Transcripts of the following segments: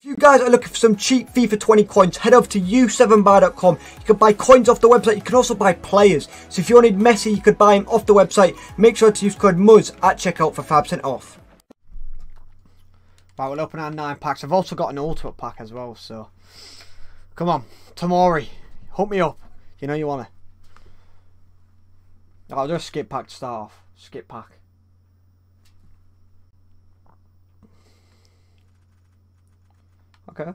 If you guys are looking for some cheap FIFA 20 coins, head over to u7buy.com. You can buy coins off the website. You can also buy players. So if you wanted Messi, you could buy him off the website. Make sure to use code MUZZ at checkout for 5% off. Right, we'll open our nine packs. I've also got an ultimate pack as well, so... Come on, Tomori. hook me up. You know you want to. I'll just skip pack to start off. Skip pack. Okay.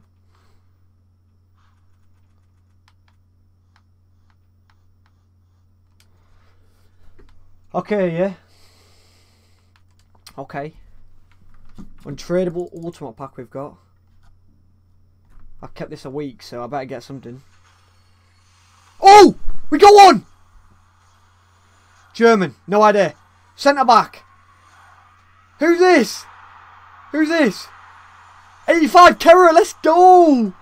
Okay, yeah. Okay. Untradeable ultimate pack we've got. I've kept this a week, so I better get something. Oh! We got one! German, no idea. Centre back. Who's this? Who's this? 85 Kehrer, let's go!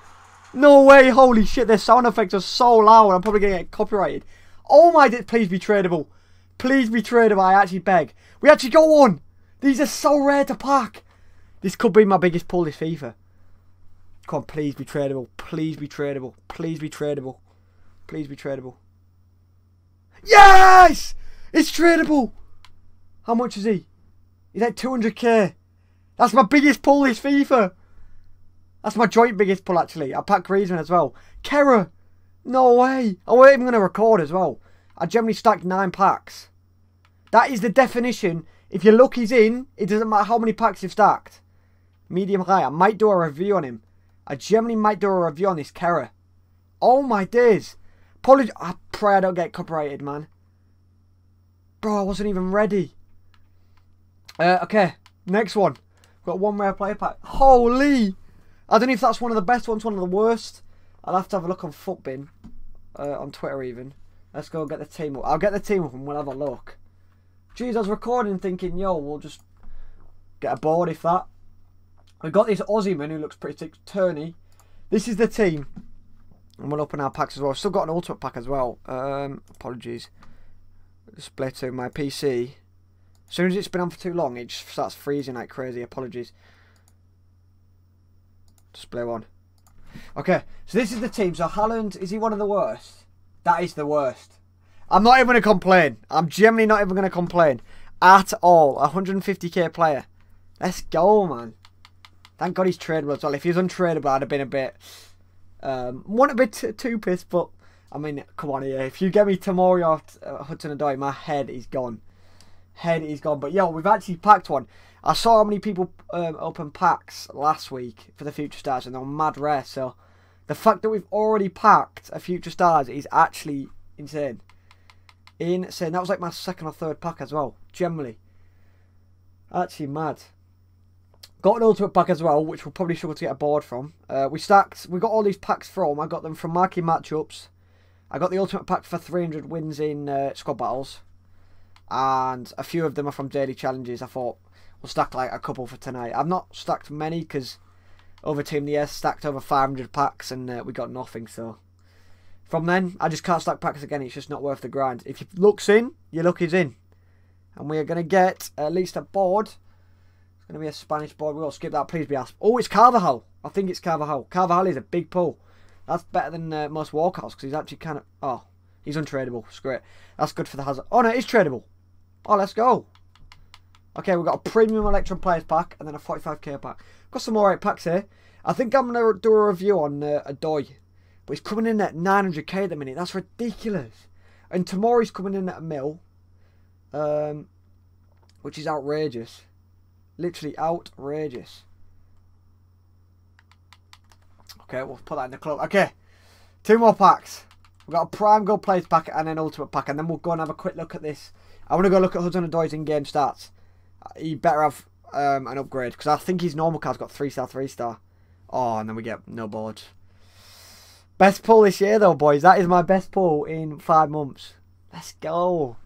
No way, holy shit, their sound effects are so loud, I'm probably going to get copyrighted. Oh my, please be tradable. Please be tradable, I actually beg. We actually got one! These are so rare to pack. This could be my biggest pull this FIFA. Come on, please be tradable. Please be tradable. Please be tradable. Please be tradable. Yes! It's tradable! How much is he? He's like 200k. That's my biggest pull this FIFA. That's my joint biggest pull actually. I packed Griezmann as well. Kehrer! No way! I wasn't even going to record as well. I generally stacked nine packs. That is the definition. If your luck is in, it doesn't matter how many packs you've stacked. Medium high. I might do a review on him. I generally might do a review on this Kehrer. Oh my days. Apology. I pray I don't get copyrighted, man. Bro, I wasn't even ready. Uh, okay, next one. Got one rare player pack. Holy! I don't know if that's one of the best ones, one of the worst. I'll have to have a look on Futbin, Uh, on Twitter even. Let's go get the team up. I'll get the team up and we'll have a look. Jeez, I was recording thinking, yo, we'll just get a board if that. We've got this Aussie man who looks pretty turny. This is the team. And we'll open our packs as well. Still got an ultimate pack as well. Um, apologies. Split to my PC. As soon as it's been on for too long, it just starts freezing like crazy. Apologies. Display one. Okay, so this is the team. So Haaland, is he one of the worst? That is the worst. I'm not even going to complain. I'm generally not even going to complain. At all. 150k player. Let's go, man. Thank God he's tradable as well. If he was untradeable, I'd have been a bit... Um, one a bit too pissed, but... I mean, come on here. If you get me Tomori or uh, Hudson-Odoi, my head is gone. Head is gone. But, yo, we've actually packed one. I saw how many people um, open packs last week for the Future Stars, and they were mad rare. So, the fact that we've already packed a Future Stars is actually insane. Insane. That was like my second or third pack as well, generally. Actually mad. Got an ultimate pack as well, which we'll probably struggle to get a board from. Uh, we stacked, we got all these packs from. I got them from marquee matchups. I got the ultimate pack for 300 wins in uh, squad battles. And a few of them are from daily challenges. I thought we'll stack like a couple for tonight. I've not stacked many because over Team the S stacked over 500 packs and uh, we got nothing. So from then, I just can't stack packs again. It's just not worth the grind. If your luck's in, your luck is in. And we are going to get at least a board it's going to be a Spanish board. We'll skip that. Please be asked. Oh, it's Carvajal. I think it's Carvajal. Carvajal is a big pull. That's better than uh, most walkouts because he's actually kind of... Oh, he's untradeable. Screw it. That's good for the hazard. Oh, no, it's tradable. Oh, let's go. Okay, we've got a premium Electrum Players pack and then a 45k pack. Got some alright packs here. I think I'm going to do a review on uh, Odoi. But he's coming in at 900k at the minute. That's ridiculous. And Tomori's coming in at a mil. Um, which is outrageous. Literally outrageous. Okay, we'll put that in the club. Okay, two more packs. We've got a Prime Gold Players pack and an Ultimate pack, and then we'll go and have a quick look at this. I want to go look at Hudson-Odoi's in-game stats. He better have um, an upgrade, because I think his normal card's got 3-star, 3-star. Oh, and then we get no boards. Best pull this year, though, boys. That is my best pull in five months. Let's go.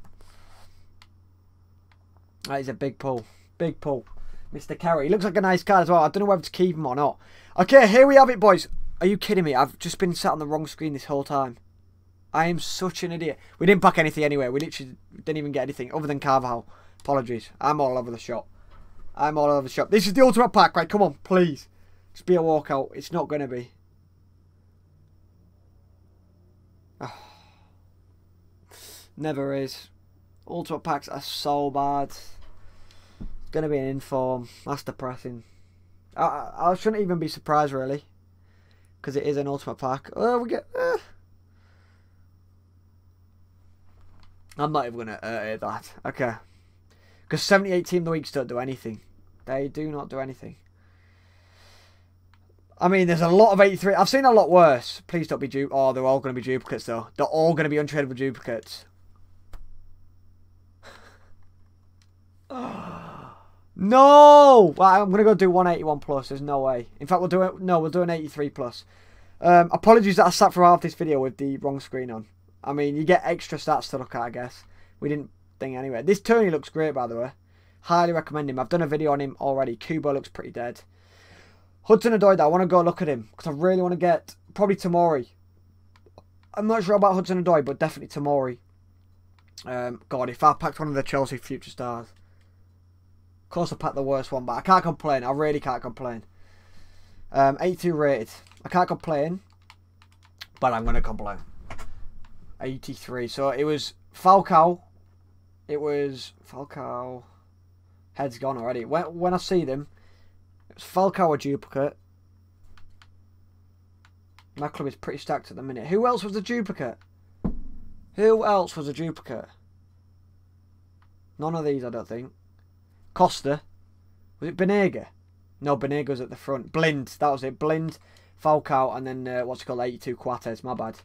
That is a big pull. Big pull. Mr. Kehrer. He looks like a nice card as well. I don't know whether to keep him or not. Okay, here we have it, boys. Are you kidding me? I've just been sat on the wrong screen this whole time. I am such an idiot. We didn't pack anything anyway. We literally didn't even get anything other than Carvajal. Apologies. I'm all over the shop. I'm all over the shop. This is the ultimate pack, right? Come on, please. Just be a walkout. It's not going to be. Oh. Never is. Ultimate packs are so bad. It's going to be an inform. That's depressing. I, I, I shouldn't even be surprised, really. Because it is an ultimate pack. Oh, we get... Eh. I'm not even going to uh, that. Okay. Because 78 Team of the Weeks don't do anything. They do not do anything. I mean, there's a lot of 83. I've seen a lot worse. Please don't be du. Oh, they're all going to be duplicates, though. They're all going to be untradeable duplicates. no! Well, I'm going to go do 181 plus. There's no way. In fact, we'll do it. No, we'll do an 83 plus. Um, apologies that I sat for half this video with the wrong screen on. I mean, you get extra stats to look at, I guess. We didn't think anyway. This Tony looks great, by the way. Highly recommend him. I've done a video on him already. Kubo looks pretty dead. Hudson Odoi, I want to go look at him because I really want to get probably Tomori. I'm not sure about Hudson Odoi, but definitely Tomori. Um, God, if I packed one of the Chelsea future stars, of course I packed the worst one, but I can't complain. I really can't complain. Um, 82 rated. I can't complain, but I'm going to complain. 83. So it was Falcao. It was Falcao. Head's gone already. When, when I see them, it's Falcao a duplicate. My club is pretty stacked at the minute. Who else was a duplicate? Who else was a duplicate? None of these, I don't think. Costa. Was it Banega? No, Banega was at the front. Blind. That was it. Blind, Falcao, and then, uh, what's it called? 82 Coates. My bad.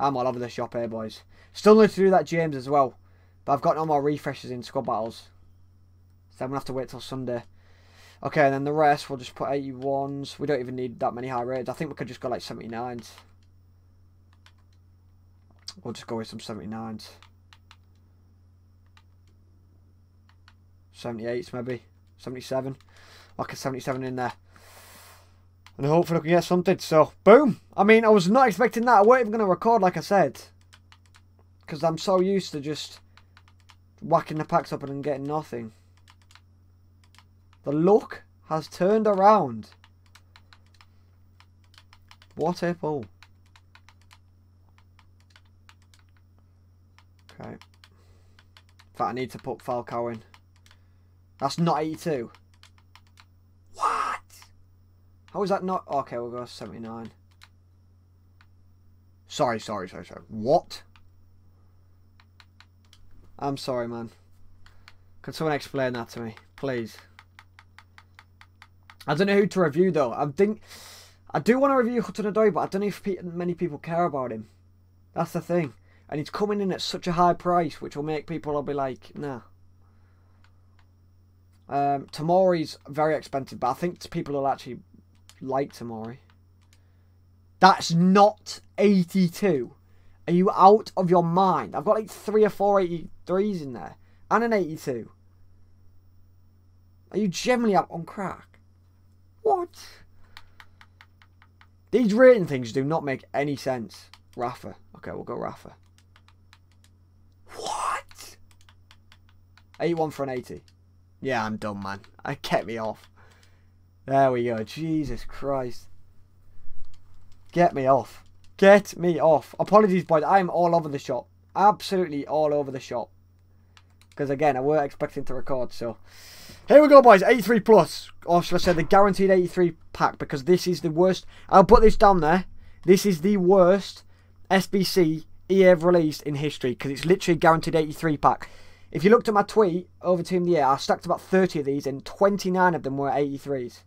I'm all over the shop here, boys. Still need to do that James as well. But I've got no more refreshes in squad battles. So I'm going to have to wait till Sunday. Okay, and then the rest, we'll just put 81s. We don't even need that many high rates. I think we could just go like 79s. We'll just go with some 79s. 78s maybe. 77. Like a 77 in there. And hopefully I can get something. So, boom. I mean, I was not expecting that. I weren't even going to record like I said. Because I'm so used to just whacking the packs up and getting nothing. The luck has turned around. What a pull. Okay. In fact, I need to put Falcao in. That's not 82. How is that not? Okay, we'll go 79. Sorry, sorry, sorry, sorry. What? I'm sorry, man. Can someone explain that to me, please? I don't know who to review though. I think I do want to review Odoi, but I don't know if many people care about him. That's the thing, and he's coming in at such a high price, which will make people will be like, nah. Um, Tomori's very expensive, but I think people will actually like Tomori. That's not 82. Are you out of your mind? I've got like three or four 83s in there. And an 82. Are you generally up on crack? What? These rating things do not make any sense. Rafa. Okay, we'll go Rafa. What? 81 for an 80. Yeah, I'm done, man. I kept me off. There we go. Jesus Christ. Get me off. Get me off. Apologies, boys. I'm all over the shop. Absolutely all over the shop. Because, again, I weren't expecting to record, so... Here we go, boys. 83 plus. Or should I say the guaranteed 83 pack, because this is the worst... I'll put this down there. This is the worst SBC EA have released in history, because it's literally guaranteed 83 pack. If you looked at my tweet over Team the Year, I stacked about 30 of these, and 29 of them were 83s.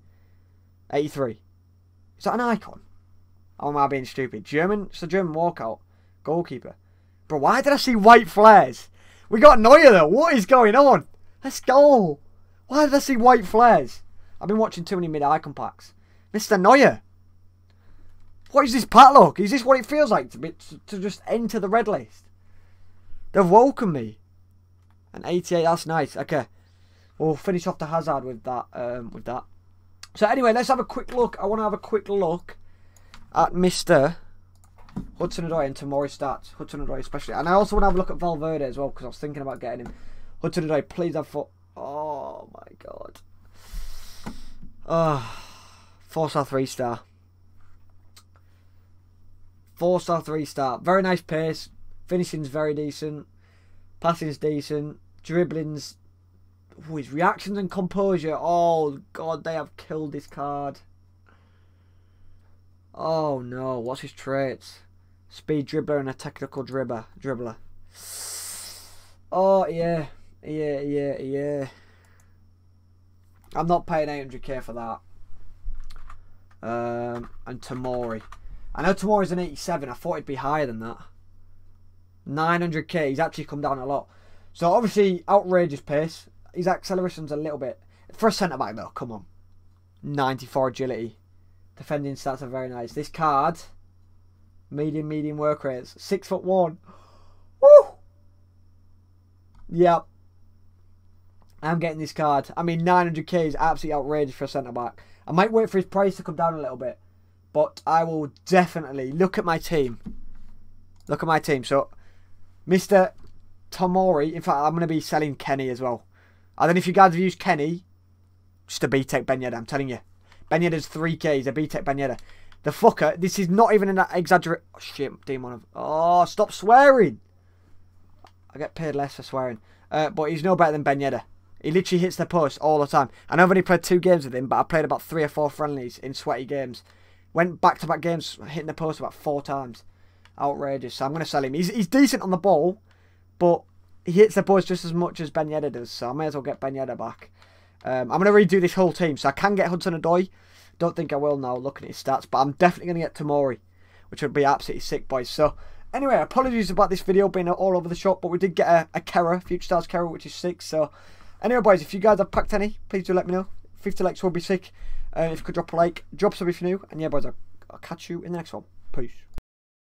83. Is that an icon? Or am I being stupid? German? It's a German walkout. Goalkeeper. Bro, why did I see white flares? We got Neuer though. What is going on? Let's go. Why did I see white flares? I've been watching too many mid-icon packs. Mr. Neuer. What is this pack look? Is this what it feels like to, be, to just enter the red list? They've woken me. An 88, that's nice. Okay. We'll finish off the Hazard with that. Um, with that. So anyway, let's have a quick look. I want to have a quick look at Mr. Hudson Odoi and Tomori stats. Hudson Odoi especially. And I also want to have a look at Valverde as well because I was thinking about getting him. Hudson Odoi, please have foot. Oh my god. Oh, Four star, three star. Four star, three star. Very nice pace. Finishing's very decent. Passing's decent. Dribbling's. Oh, his reactions and composure. Oh, God, they have killed this card. Oh, no. What's his traits? Speed dribbler and a technical dribbler. dribbler. Oh, yeah. Yeah, yeah, yeah. I'm not paying 800k for that. Um, and Tomori. I know Tomori's an 87. I thought it'd be higher than that. 900k. He's actually come down a lot. So obviously, outrageous pace. His acceleration's a little bit. For a centre back, though, come on. 94 agility. Defending stats are very nice. This card, medium, medium work rates. Six foot one. Woo! Yep. I'm getting this card. I mean, 900k is absolutely outrageous for a centre back. I might wait for his price to come down a little bit. But I will definitely look at my team. Look at my team. So, Mr. Tomori. In fact, I'm going to be selling Kenny as well. I don't know if you guys have used Kenny. Just a B-Tech Ben Yedder, I'm telling you. Ben Yedder's 3k. He's a B-Tech Ben Yedder. The fucker, this is not even an exaggerate. Oh, shit, demon. Of. Oh, stop swearing. I get paid less for swearing. Uh, but he's no better than Ben. He literally hits the post all the time. And I've only played two games with him, but I played about three or four friendlies in sweaty games. Went back to back games hitting the post about four times. Outrageous. So I'm going to sell him. He's, he's decent on the ball, but he hits the post just as much as Ben Yedder does. So I may as well get Ben Yedder back. Um, I'm going to redo this whole team. So I can get Hudson Odoi. Don't think I will now looking at his stats. But I'm definitely going to get Tomori, which would be absolutely sick, boys. So anyway, apologies about this video being all over the shop. But we did get a, a Kehrer, Future Stars Kehrer, which is sick. So Anyway, boys, if you guys have packed any, please do let me know. 50 likes would be sick. Uh, if you could drop a like, drop some if you're new. And yeah, boys, I'll, I'll catch you in the next one. Peace.